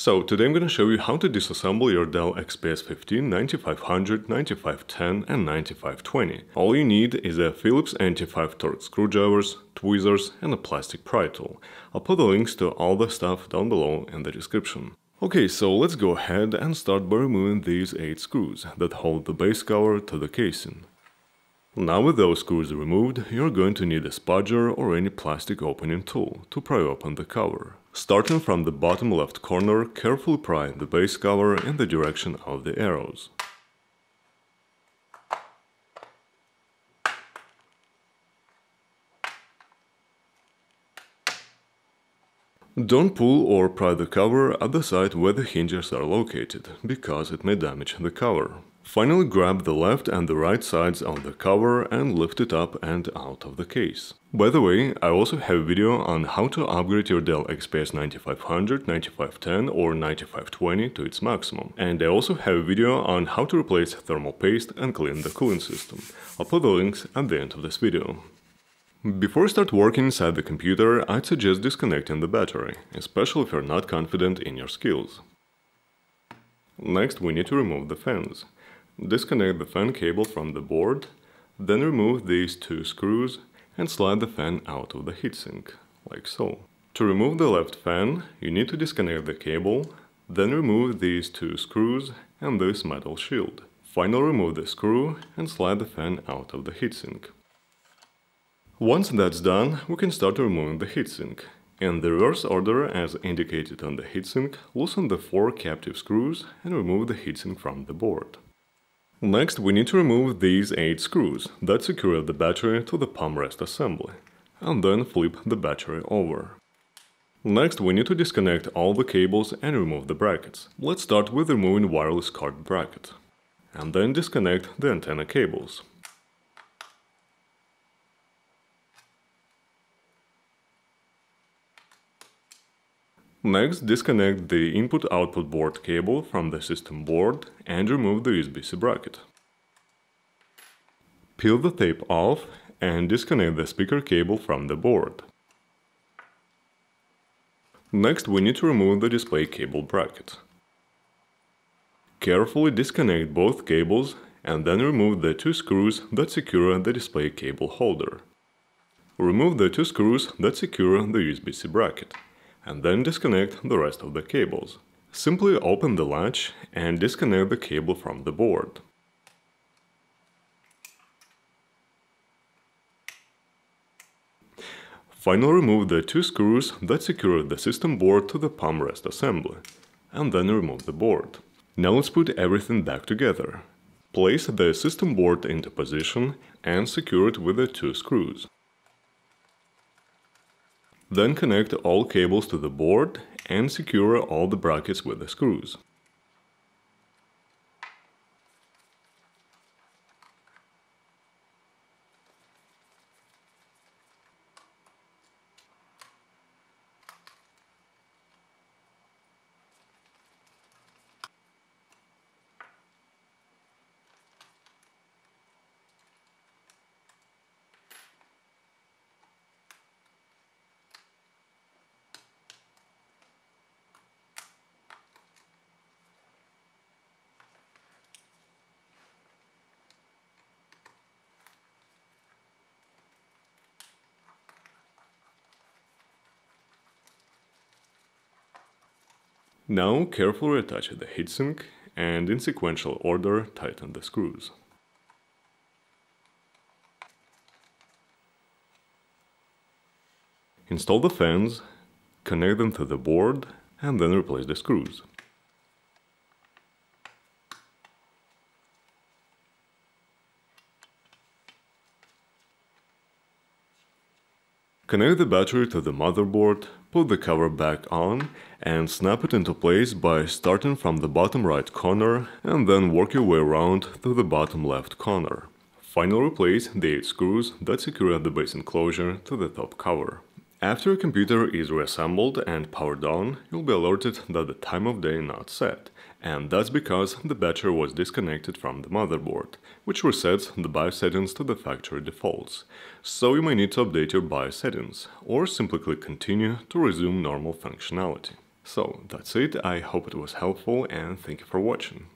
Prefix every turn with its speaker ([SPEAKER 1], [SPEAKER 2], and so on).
[SPEAKER 1] So today I'm gonna show you how to disassemble your Dell XPS 15, 9500, 9510 and 9520. All you need is a Phillips and T5 Torx screwdrivers, tweezers and a plastic pry tool. I'll put the links to all the stuff down below in the description. Okay, so let's go ahead and start by removing these 8 screws that hold the base cover to the casing. Now with those screws removed, you're going to need a spudger or any plastic opening tool to pry open the cover. Starting from the bottom left corner, carefully pry the base cover in the direction of the arrows. Don't pull or pry the cover at the side where the hinges are located, because it may damage the cover. Finally grab the left and the right sides of the cover and lift it up and out of the case. By the way, I also have a video on how to upgrade your Dell XPS 9500, 9510 or 9520 to its maximum. And I also have a video on how to replace thermal paste and clean the cooling system. I'll put the links at the end of this video. Before you start working inside the computer, I'd suggest disconnecting the battery, especially if you're not confident in your skills. Next, we need to remove the fans. Disconnect the fan cable from the board, then remove these two screws and slide the fan out of the heatsink, like so. To remove the left fan, you need to disconnect the cable, then remove these two screws and this metal shield. Finally remove the screw and slide the fan out of the heatsink. Once that's done, we can start removing the heatsink. In the reverse order as indicated on the heatsink, loosen the four captive screws and remove the heatsink from the board. Next, we need to remove these 8 screws that secure the battery to the palm rest assembly, and then flip the battery over. Next, we need to disconnect all the cables and remove the brackets. Let's start with removing wireless card bracket, and then disconnect the antenna cables. Next, disconnect the input-output board cable from the system board and remove the USB-C bracket. Peel the tape off and disconnect the speaker cable from the board. Next, we need to remove the display cable bracket. Carefully disconnect both cables and then remove the two screws that secure the display cable holder. Remove the two screws that secure the USB-C bracket and then disconnect the rest of the cables. Simply open the latch and disconnect the cable from the board. Finally remove the two screws that secure the system board to the palm rest assembly, and then remove the board. Now let's put everything back together. Place the system board into position and secure it with the two screws. Then connect all cables to the board and secure all the brackets with the screws. Now carefully attach the heatsink and in sequential order tighten the screws. Install the fans, connect them to the board and then replace the screws. Connect the battery to the motherboard, put the cover back on and snap it into place by starting from the bottom right corner and then work your way around to the bottom left corner. Finally replace the 8 screws that secure the base enclosure to the top cover. After your computer is reassembled and powered on, you'll be alerted that the time of day not set, and that's because the battery was disconnected from the motherboard, which resets the BIOS settings to the factory defaults. So you may need to update your BIOS settings, or simply click continue to resume normal functionality. So that's it, I hope it was helpful and thank you for watching.